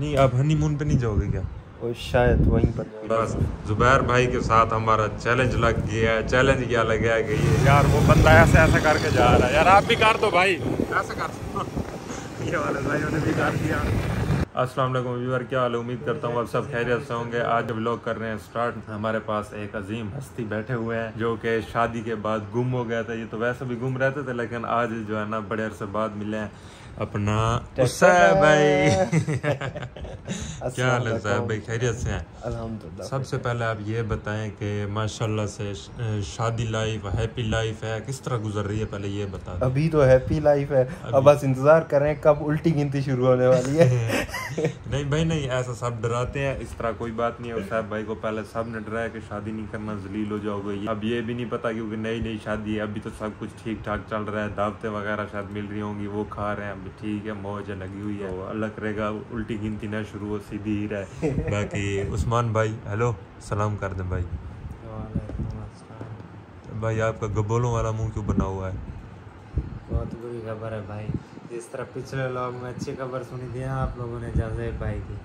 नहीं आप हनीमून पे नहीं जाओगे क्या? और शायद वहीं पर। बस जुबैर भाई के साथ हमारा चैलेंज लग गया है चैलेंज क्या लग गया कि ये? यार वो बंदा ऐसे ऐसे करके जा रहा है। यार आप भी कर दो भाई। ऐसे कर दो। ये वाले भाई उन्हें भी कर दिया। अस्सलाम वालेकुम व्यूअर क्या हाल उम्मीद करता हूँ आप सब खैरियत से होंगे। आज व्लॉग कर रहे हैं स्टार्ट हमारे पास एक अजीम हस्ती बैठे हुए हैं जो कि शादी के बाद गुम हो गया था। ये तो वैसे भी गुम रहते थे लेकिन आज जो है ना बड़े अरसे बाद मिले हैं अपना भाई। क्या हाल है साहब भाई? खैरियत से हैं? सबसे पहले आप ये बताएँ कि माशाल्लाह से शादी लाइफ हैप्पी लाइफ है किस तरह गुजर रही है? पहले ये बता अभी तो हैप्पी लाइफ है। अब बस इंतज़ार कर रहे हैं कब उल्टी गिनती शुरू होने वाली है। नहीं भाई नहीं ऐसा सब डराते हैं इस तरह कोई बात नहीं है। साहब भाई को पहले सबने डराया कि शादी नहीं करना जलील हो जाओगे। अब ये भी नहीं पता क्योंकि नई नई शादी है अभी तो सब कुछ ठीक ठाक चल रहा है। दावतें वगैरह शायद मिल रही होंगी वो खा रहे हैं। अभी ठीक है मौज लगी हुई है। वो अल्लाह करेगा उल्टी गिनती ना शुरू हो सीधी ही रहे। बाकी उस्मान भाई हेलो सलाम कर दें भाई। भाई आपका गबोलों वाला मुँह क्यों बना हुआ है? बहुत बुरी खबर है भाई। जिस तरह पिछले लोग में अच्छी खबर सुनी थी ना आप लोगों ने जजेब भाई की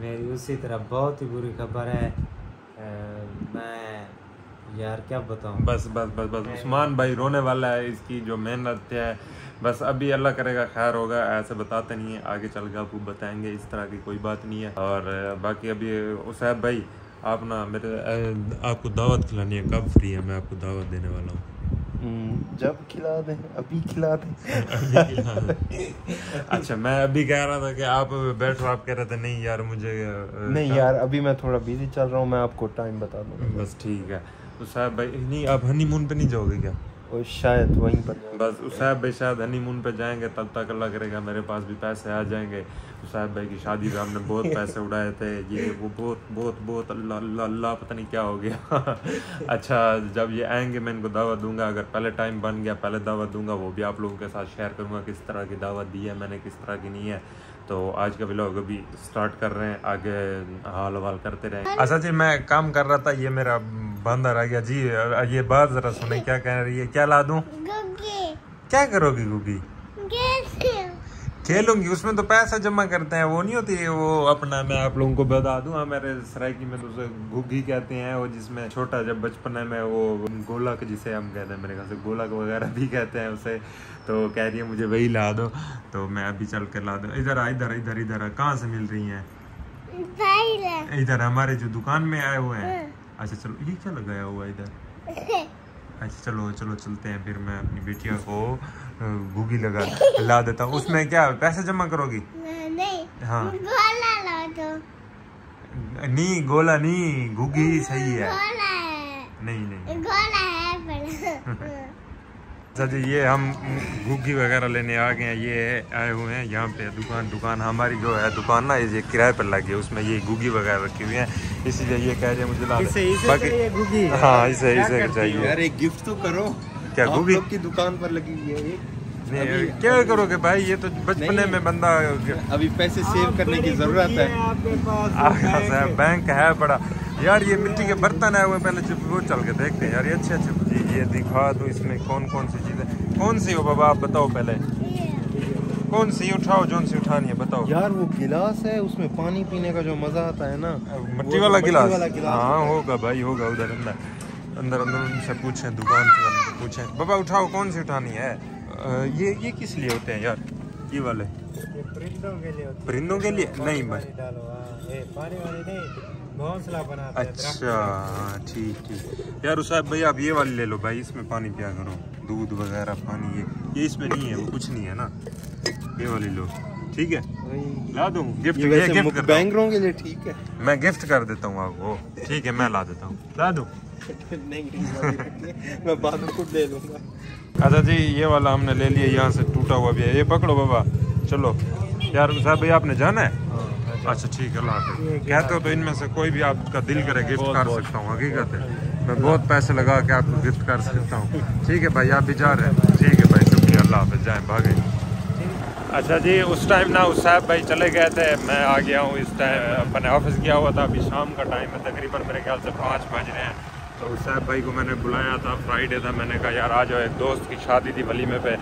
मेरी उसी तरह बहुत ही बुरी खबर है। अ, मैं यार क्या बताऊँ? बस बस बस बस उस्मान भाई रोने वाला है इसकी जो मेहनत है बस अभी अल्लाह करेगा खैर होगा ऐसे बताते नहीं है आगे चल के आपको बताएँगे इस तरह की कोई बात नहीं है। और बाकी अभी उसैब भाई आप ना मेरे आपको दावत खिलानी है कब फ्री है मैं आपको दावत देने वाला हूँ। जब खिला दें अभी खिला दें। अच्छा मैं अभी कह रहा था कि आप बैठो आप कह रहे थे नहीं यार मुझे नहीं यार अभी मैं थोड़ा बिज़ी चल रहा हूँ मैं आपको टाइम बता दूँ बस ठीक है। उसैब भाई नहीं आप हनीमून पे नहीं जाओगे क्या? और शायद वहीं पर। बस उसैब भाई शायद हनीमून पे जाएँगे तब तक अल्लाह करेगा मेरे पास भी पैसे आ जाएँगे। उसैब भाई की शादी पे हमने बहुत पैसे उड़ाए थे। ये वो बहुत बहुत बहुत अल्लाह अल्लाह अल्लाह पता नहीं क्या हो गया। अच्छा जब ये आएँगे मैं इनको दावा दूँगा। अगर पहले टाइम बन गया पहले दावा दूँगा वो भी आप लोगों के साथ शेयर करूँगा किस तरह की दावा दी है मैंने किस तरह की नहीं है। तो आज का व्लॉग अभी स्टार्ट कर रहे हैं। आगे हाल हवाल करते रहे। अच्छा जी मैं काम कर रहा था ये मेरा बंदर आ गया। जी ये बात जरा सुने क्या कह रही है क्या ला दूँ क्या करोगी गुगी खेलूँगी उसमें तो पैसा जमा करते हैं वो नहीं होती है वो अपना मैं आप लोगों को बता दूँ हमारे सरायकी में तो उसे गुग्गी कहते हैं वो जिसमें छोटा जब बचपन में वो गोलक जिसे हम कहते हैं मेरे ख्याल से गोलक वगैरह भी कहते हैं उसे तो कह रही है मुझे वही ला दो। तो मैं अभी चल कर ला दूँ। इधर आ इधर इधर इधर कहाँ से मिल रही हैं? इधर हमारे जो दुकान में आए हुए हैं। अच्छा चलो ये क्या लगाया हुआ इधर? अच्छा चलो चलो चलते हैं फिर मैं अपनी बेटिया को अ, लगा ला देता हूँ। उसमें क्या पैसे जमा करोगी? हाँ नहीं गोला नहीं गुगी सही है। नहीं नहीं। अच्छा जी ये हम गुग्गी वगैरह लेने आ गए हैं। ये आए हुए हैं यहाँ पे दुकान दुकान। हमारी जो है दुकान ना ये किराए पर लगी है उसमें ये गुग्गी वगैरह रखी हुई है। इसीलिए ये कह रहे हैं मुझे ला इसे इसे बाकी हाँ इसे इसे चाहिए। यार एक गिफ्ट तो करो। क्या आप गुगी? की दुकान पर लगी हुई है ये। नहीं क्या करोगे भाई? ये तो बचपने में बंदा अभी पैसे सेव करने की ज़रूरत है। आपके पास आगा बैंक है। बड़ा। यार ये मिट्टी के बर्तन है वो पहले जब वो चल के देखते हैं। यार ये अच्छे अच्छे। जी ये दिखा दो इसमें कौन कौन सी चीज़ें। कौन सी हो बाबा आप बताओ पहले। कौन सी उठाओ जोन सी उठानी है बताओ। यार वो गिलास है उसमें पानी पीने का जो मज़ा आता है ना मिट्टी वाला गिलास? हाँ होगा भाई होगा उधर अंदर। अंदर अंदर उनसे पूछे दुकान से पूछें। बाबा उठाओ कौन सी उठानी है? अ, ये ये किस लिए होते हैं यार? ये वाले। परिंदों के लिए परिंदों के लिए? नहीं भाई पानी डालो हाँ। ये पानी वाली नहीं घोंसला बनाते अच्छा हाँ, ठीक ठीक। यार उसाब भाई आप ये वाली ले लो भाई इसमें पानी पिया करो। दूध वगैरह पानी ये ये इसमें नहीं है वो कुछ नहीं है ना। ये वाली लो ठीक है? ला दूँ गिफ्ट ये गिफ्ट कर बैंगरों के लिए ठीक है। मैं गिफ्ट कर देता हूँ आपको। ठीक है मैं ला देता हूँ। ला दूँ? नहीं नहीं, मैं बाद में खुद ले लूँगा। अच्छा जी ये वाला हमने ले लिया यहाँ से टूटा हुआ भी है। ये पकड़ो बाबा। चलो। यार साहब भाई आपने जाना है? अच्छा ठीक है अल्लाह कहते हो तो इनमें से कोई भी आपका दिल करे गिफ्ट कर सकता हूँ हकीकत है। मैं बहुत पैसे लगा के आपको गिफ्ट कर सकता हूँ। ठीक है भाई आप भी जा रहे हैं। ठीक है भाई शुक्रिया अल्लाह हाफिज़। जाएँ भागे। अच्छा जी उस टाइम ना उस साहब भाई चले गए थे। मैं आ गया हूँ इस टाइम अपने ऑफ़िस गया हुआ था। अभी शाम का टाइम है तकरीबन मेरे ख्याल से पाँच बज रहे हैं। तो उस साहब भाई को मैंने बुलाया था फ्राइडे था मैंने कहा यार आ जाओ एक दोस्त की शादी थी वलीमे पे।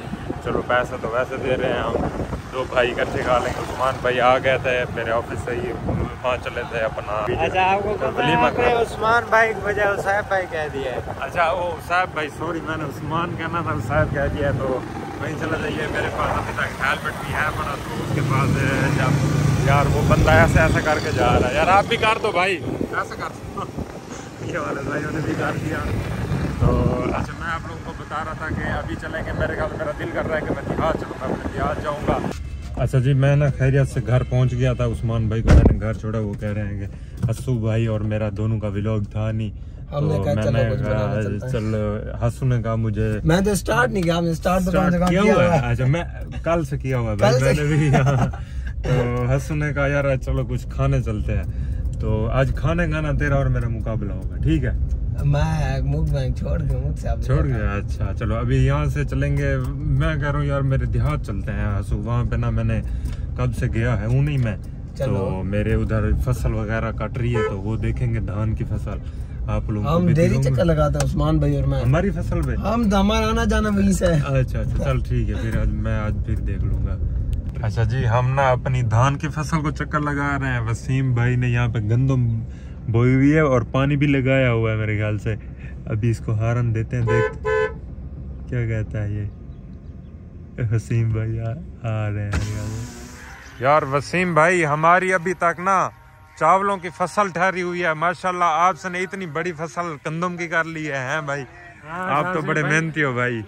चलो पैसा तो वैसे दे रहे हैं हम। दो भाई इकट्ठे खा लेंगे। उस्मान भाई आ गए थे मेरे ऑफ़िस से ही वहाँ चले थे अपना। अच्छा आपको तो वलीमा उस्मान भाई की बजाय भाई कह दिया है। अच्छा वो साहब भाई सॉरी मैंने उस्मान कहना था साहब कह दिया तो वहीं चला जाइए मेरे पास अभी तक हेलमेट भी है अपना तो उसके पास जब यार वो बंदा ऐसे ऐसा करके जा रहा है। यार आप भी कर दो भाई। ऐसे कर ये वाले भाइयों ने भी कर दिया तो अच्छा मैं आप लोगों को बता रहा था कि अभी चलेंगे मेरे ख्याल मेरा दिल कर रहा है कि मैं देहात चलूँगा अपने देहात जाऊँगा। अच्छा जी मैं ना खैरियत से घर पहुँच गया था उस्मान भाई को मैंने घर छोड़ा वो कह रहे हैं कि हस्सू भाई और मेरा दोनों का व्लॉग था नहीं। हमने तो कहा चलो कुछ बनाना कहा, चलता है। चल हसू ने कहा मुझे मैं तो स्टार्ट नहीं किया हमने स्टार्ट तो किया किया हुआ है? अच्छा मैं कल से किया हुआ है भाई मैंने भी हाँ। तो हसू ने कहा यार चलो कुछ खाने चलते हैं। तो आज खाने खाना तेरा और मेरा मुकाबला होगा ठीक है? मैं मुख बैंक छोड़ गया मुझसे आप छोड़ गया अच्छा चलो अभी यहाँ से चलेंगे। मैं कह रहा हूँ यार मेरे देहात चलते हैं हसू वहाँ पे ना मैंने कब से गया है हूँ नहीं मैं। तो मेरे उधर फ़सल वगैरह कट रही है तो वो देखेंगे धान की फ़सल। आप लोग हम दिखाऊँगा। चक्कर लगाते हैं उस्मान भाई और मैं। हमारी फ़सल पे? हम हमारा आना जाना वहीं से। अच्छा अच्छा चल ठीक है फिर आज मैं आज फिर देख लूँगा। अच्छा जी हम ना अपनी धान की फ़सल को चक्कर लगा रहे हैं। वसीम भाई ने यहाँ पे गंदम बोई हुई है और पानी भी लगाया हुआ है मेरे ख्याल से। अभी इसको हारन देते हैं देख। क्या कहता है ये? वसीम भाई आ, आ रहे हैं यार वसीम भाई हमारी अभी तक ना चावलों की फ़सल ठहरी हुई है। माशाल्लाह आपसे ने इतनी बड़ी फ़सल गंदम की कर ली है हैं भाई? आप तो बड़े मेहनती हो भाई।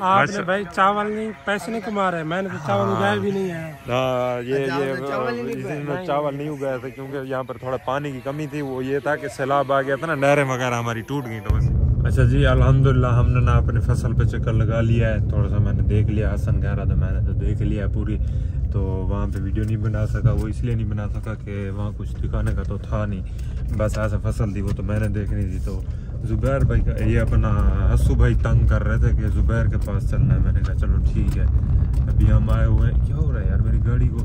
आपने भाई चावल नहीं पैसे नहीं कमा रहे मैंने तो चावल उगाया भी नहीं है। हाँ ये अच्छा, ये ही में चावल नहीं उगाया था क्योंकि यहाँ पर थोड़ा पानी की कमी थी वो ये था कि सैलाब आ गया था ना नहरें वगैरह हमारी टूट गई तो बस। अच्छा जी अल्हम्दुलिल्लाह हमने ना अपने फ़सल पे चक्कर लगा लिया है थोड़ा सा मैंने देख लिया हसन कह रहा था मैंने तो देख लिया पूरी तो वहाँ पे वीडियो नहीं बना सका वो इसलिए नहीं बना सका कि वहाँ कुछ दिखाने का तो था नहीं। बस ऐसा फ़सल थी वो तो मैंने देखनी थी तो जुबैर भाई का ये अपना हसू भाई तंग कर रहे थे कि जुबैर के पास चलना है। मैंने कहा चलो ठीक है। अभी हम आए हुए हैं। क्या हो रहा है यार? मेरी गाड़ी को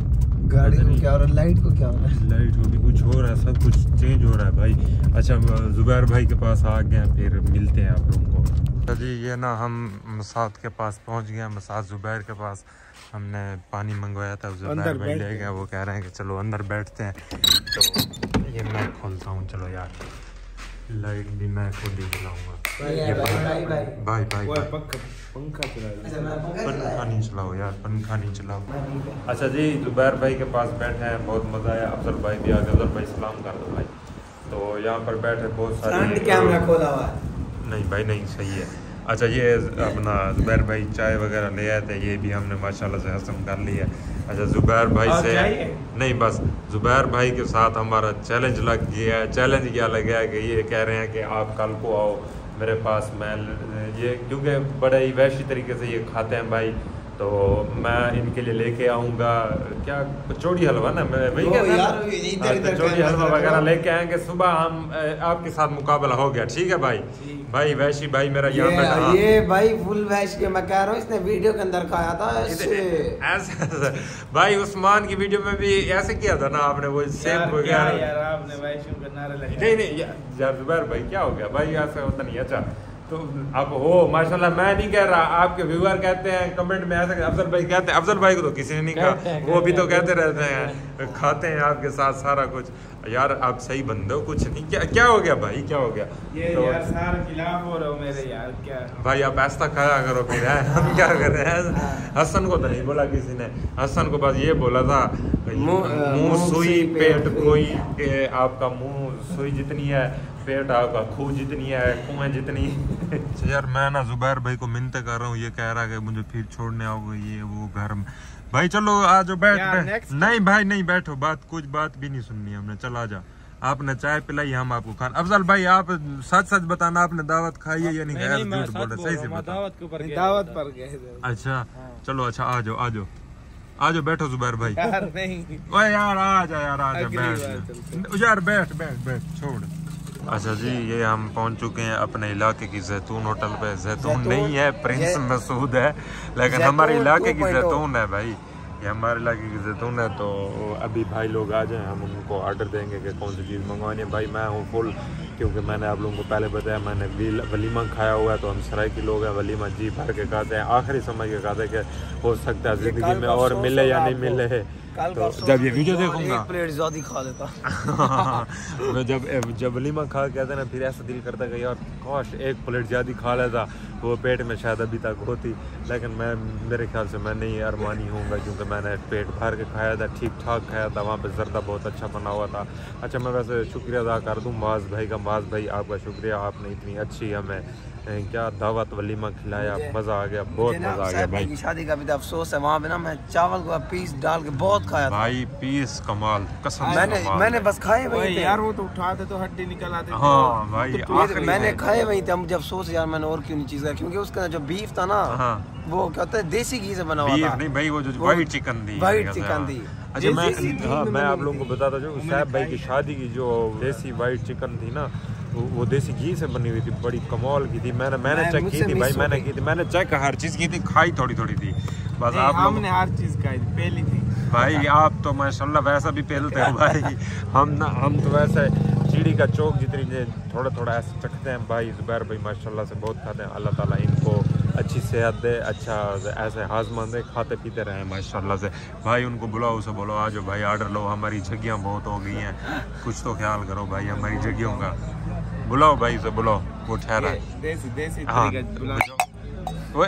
गाड़ी को क्या हो रहा है? लाइट को क्या हो रहा है? लाइट को भी कुछ हो रहा है सब कुछ चेंज हो रहा है भाई। अच्छा जुबैर भाई के पास आ गए फिर मिलते हैं आप लोगों को। अच्छा जी ये ना हम मसाद के पास पहुँच गए मसाद जुबैर के पास। हमने पानी मंगवाया था जुबैर भाई ले गए वो कह रहे हैं कि चलो अंदर बैठते हैं। तो ये मैं खोलता हूँ चलो यार। लाइट भी मैं खुद ही चलाऊँगा ये भाई, भाई, भाई। भाई भाई पंखा चला अच्छा मैं पंखा नहीं चलाओ यार पंखा नहीं चलाओ। अच्छा जी जुबैर भाई के पास बैठे हैं बहुत मज़ा आया। अफजल भाई भी आ गए। अफजल भाई सलाम कर दो भाई। तो यहाँ पर बैठे बहुत फ्रंट सारे कैमरा खोला हुआ है। नहीं भाई नहीं सही है। अच्छा ये अपना जुबैर भाई चाय वगैरह ले आए थे ये भी हमने माशाल्लाह से हसम कर लिया अच्छा जुबैर भाई से नहीं बस जुबैर भाई के साथ हमारा चैलेंज लग गया है चैलेंज क्या लग गया है कि ये कह रहे हैं कि आप कल को आओ मेरे पास मैं ये क्योंकि बड़े ही वैशी तरीके से ये खाते हैं भाई। तो मैं इनके लिए लेके आऊँगा। क्या कचौड़ी हलवा ना? मैं वही है हाँ, कचौड़ी हलवा वगैरह लेके आएँगे। सुबह हम आपके साथ मुकाबला हो गया। ठीक है भाई? भाई वैशी भाई मेरा यहाँ बैठा हाँ। ये भाई फुल वैश के मैं कह रहा हूँ इसने वीडियो के अंदर खाया था ऐसे। भाई उस्मान की वीडियो में भी ऐसे किया था ना आपने? वो वगैरह का नारा लगाया नहीं नहीं यार जुबैर भाई क्या हो गया? भाई ऐसा होता नहीं अच्छा तो अब हो माशाल्लाह मैं नहीं कह रहा आपके व्यूअर कहते हैं कमेंट में ऐसा अफजल भाई कहते हैं अफजल भाई को तो किसी ने नहीं कहा वो भी तो कहते रहते हैं खाते हैं आपके साथ सारा कुछ। यार आप सही बंदे हो कुछ नहीं क्या क्या हो गया भाई क्या हो गया? ये तो- यार सारे खिलाफ हो रहे हो मेरे यार क्या? भाई आप ऐसा खाया करो फिर है हम क्या कर रहे हैं? हसन को तो नहीं बोला किसी ने हसन को बस ये बोला था मुंह- सुई पेट कोई आपका मुँह सुई जितनी है पेट आपका खूह जितनी है कुएँ जितनी यार मैं ना जुबैर भाई को मिनते कर रहा हूँ ये कह रहा है कि मुझे फिर छोड़ने आओगे ये वो घर में भाई चलो आ जाओ बैठ बैठ नहीं भाई नहीं बैठो बात कुछ बात भी नहीं सुननी हमने चल आ जा आपने चाय पिलाई हम आपको खाना अफजल भाई आप सच सच बताना आपने दावत खाई है या नहीं मैं झूठ बोल रहे सही से हूँ, बताओ दावत के ऊपर दावत पर गए अच्छा चलो अच्छा आ जाओ आ जाओ आ जाओ बैठो जुबैर भाई यार नहीं ओए यार आ जा यार आ जा बैठ यार बैठ बैठ बैठ छोड़ अच्छा जी ये हम पहुँच चुके हैं अपने इलाके की जैतून होटल पे। जैतून नहीं है प्रिंस मसूद है लेकिन हमारे इलाके की जैतून है भाई। ये हमारे इलाके की जैतून है तो अभी भाई लोग आ जाएँ हम उनको ऑर्डर देंगे कि कौन सी चीज़ मंगवानी है। भाई मैं हूँ फुल क्योंकि मैंने आप लोगों को पहले बताया मैंने वलीमा खाया हुआ है तो हम सराय के लोग हैं वलीमा जी भर के खाते हैं। आखिरी समय के खाते हैं कि हो सकता है ज़िंदगी में और मिले या नहीं मिले। तो जब ये वीडियो देखूँगा। प्लेट ज़्यादा खा लेता। मैं जब जब वलीमा खा के आता ना फिर ऐसा दिल करता कि यार काश एक प्लेट ज़्यादा खा लेता। वो पेट में शायद अभी तक होती। लेकिन मैं मेरे ख्याल से मैं नहीं अरमानी होऊँगा क्योंकि मैंने पेट भर के खाया था ठीक ठाक खाया था। वहाँ पे जरदा बहुत अच्छा बना हुआ था। अच्छा मैं वैसे शुक्रिया अदा कर दूँ माज भाई का। माज भाई आपका शुक्रिया। आपने इतनी अच्छी हमें क्या दावत वलीमा खिलाया मज़ा आ गया बहुत मज़ा आ गया भाई। की शादी का भी तो अफसोस है वहाँ पे ना मैं चावल को पीस डाल के बहुत खाया था। भाई पीस कमाल कसम मैंने कमाल मैंने बस खाए वही थे यार वो तो उठाते तो हड्डी निकल आती हाँ भाई ये तो आखिरी मैंने खाए वही थे मुझे अफसोस यार मैंने और क्यों नहीं चीज़ खाया क्योंकि उसका जो बीफ था ना हाँ। वो क्या होता है देसी घी से बना हुआ था। नहीं भाई वो जो वाइट चिकन थी chicken हाँ। थी। अच्छा मैं हाँ मैं आप लोगों को बताता हूँ साहब भाई की शादी की जो देसी वाइट चिकन थी ना वो देसी घी से बनी हुई थी बड़ी कमाल की थी। मैंने मैंने चेक की थी भाई मैंने की थी मैंने चेक हर चीज़ की थी खाई थोड़ी थोड़ी थी। बस आप लोग हमने हर चीज़ खाई थी पहली थी। भाई आप तो माशाल्लाह वैसा भी पहलते हो भाई। हम ना हम तो वैसे चिड़ी का चौक जितनी थोड़ा थोड़ा ऐसे चखते हैं। भाई जुबैर भाई माशाल्लाह से बहुत खाते हैं। अल्लाह ताला इनको अच्छी सेहत दे अच्छा ऐसे हाजमा दे खाते पीते रहे माशाल्लाह से। भाई उनको बुलाओ उसे बोलो आ जाओ भाई आर्डर लो हमारी जगह बहुत हो गई हैं। कुछ तो ख्याल करो भाई हमारी जगहों का। बुलाओ भाई उसे बुलाओ। वो ठहरा है। देसी देसी हाँ। वो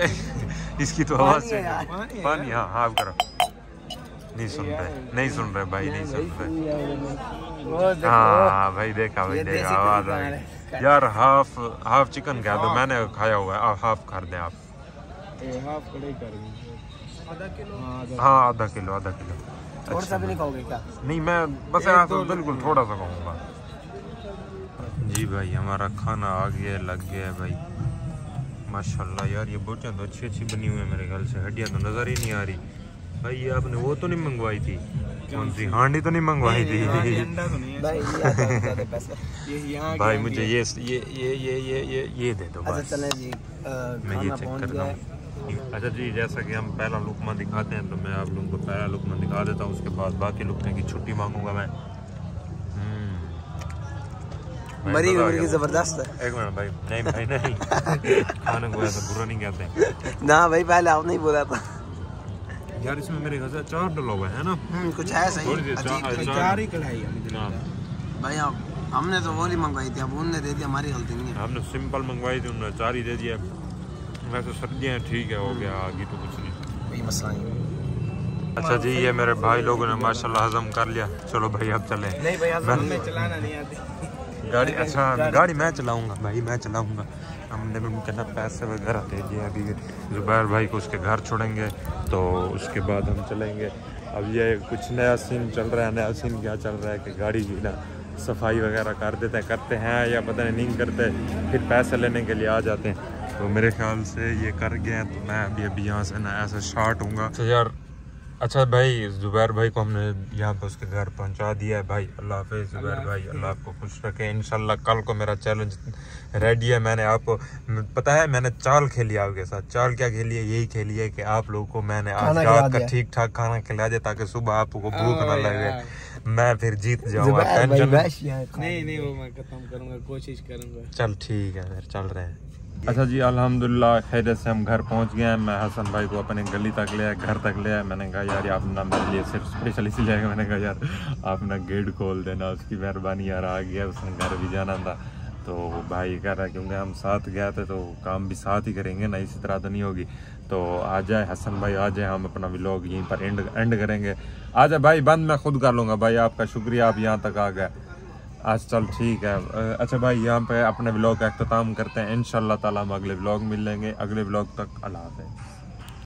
इसकी तो आवाज़ से पानी हाँ हाँ करो। नहीं सुन रहे नहीं सुन रहे भाई नहीं सुन रहे। हाँ भाई देखा भाई देखा आवाज़ आई यार हाफ़ हाफ़ चिकन कह दो मैंने खाया हुआ है। हाफ़ कर दें आप। किलो? हाँ आधा हाँ किलो। आधा किलो थोड़ा सा भी नहीं खाओगे क्या? नहीं मैं बस यहाँ से बिल्कुल थोड़ा सा कहूँगा जी भाई हमारा खाना आ गया लग गया है भाई। माशाल्लाह यार ये बोटियाँ तो अच्छी अच्छी बनी हुई है मेरे ख्याल से। हड्डियाँ तो नज़र ही नहीं आ रही। भाई ये आपने वो तो नहीं मंगवाई थी? कौन सी? हांडी तो नहीं मंगवाई थी? अंडा तो नहीं भाई भाई मुझे ये ये ये ये ये ये ये दे दो अच्छा बस। मैं ये चेक करता गया। है। अच्छा जी जैसा कि हम पहला लुकमा दिखाते हैं तो मैं आप लोगों को पहला लुकमा दिखा देता हूँ। उसके बाद बाकी लुकमे की छुट्टी मांगूँगा मैं। मरी हुई मुर्गी ज़बरदस्त। है एक मिनट भाई नहीं भाई नहीं। खाने को ऐसा बुरा नहीं कहते। ना भाई पहले आपने ही बोला था। यार इसमें मेरे ख्याल से अचार डला हुआ है ना? हम्म, कुछ है सही। चार-। चार- चार ही कढ़ाई है भाई आप हमने तो वो ही मंगवाई थी अब उनने दे दी हमारी गलती नहीं है। हमने सिंपल मंगवाई थी उन्होंने अचार ही दे दिया। वैसे सर्दियाँ ठीक है हो गया आगे तो कुछ नहीं। कोई मसला नहीं अच्छा जी ये मेरे भाई लोगों ने माशाल्लाह हजम कर लिया। चलो भाई अब चले। नहीं भाई आज हमें चलाना नहीं आती। गाड़ी अच्छा गाड़ी मैं चलाऊँगा, भाई, मैं चलाऊँगा। हमने भी कहना पैसे वगैरह दे दिए अभी। जुबैर भाई को उसके घर छोड़ेंगे तो उसके बाद हम चलेंगे। अब ये कुछ नया सीन चल रहा है, नया सीन क्या चल रहा है कि गाड़ी की ना सफ़ाई वगैरह कर देते हैं, करते हैं या पता नहीं करते, फिर पैसे लेने के लिए आ जाते हैं। तो मेरे ख्याल से ये कर गए हैं तो मैं अभी अभी यहाँ से ना ऐसा शार्ट हूँगा तो यार अच्छा भाई जुबैर भाई को हमने यहाँ पे उसके घर पहुँचा दिया है भाई। अल्लाह हाफिज़ जुबैर भाई अल्लाह आपको खुश रखे। इंशाल्लाह कल को मेरा चैलेंज रेडी है। मैंने आपको पता है मैंने चाल खेली आपके साथ। चाल क्या खेली है? यही खेली है कि आप लोगों को मैंने आज रात का ठीक ठाक खाना खिला दिया ताकि सुबह आपको भूख ना लगे। मैं फिर जीत जाऊँगा। टेंशन नहीं नहीं वो मैं खत्म करूँगा कोशिश करूँगा। चल ठीक है फिर चल रहे हैं। अच्छा जी, अल्हम्दुलिल्लाह, खैरियत से हम घर पहुँच गए हैं। मैं हसन भाई को अपने गली तक ले आया, घर तक ले आया। मैंने कहा, यार आप ना मेरे लिए सिर्फ़ स्पेशल इसलिए आया मैंने कहा, यार आप ना गेट खोल देना, उसकी मेहरबानी, यार, आ गया, उसने घर भी जाना था। तो भाई कह रहा है, क्योंकि हम साथ गए थे तो काम भी साथ ही करेंगे ना इसी तरह तो नहीं होगी। तो आ जाए, हसन भाई आ जाए, हम अपना व्लॉग यहीं पर एंड एंड करेंगे। आ जाए, भाई, बंद मैं खुद कर लूँगा। भाई, आपका शुक्रिया, आप यहाँ तक आ गए। आज चल ठीक है। अच्छा भाई, यहाँ पे अपने ब्लॉग का अख्ताम करते हैं। इन ताला हम अगले ब्लॉग मिल लेंगे अगले ब्लॉग तक अल्लाह हाफ़िज़।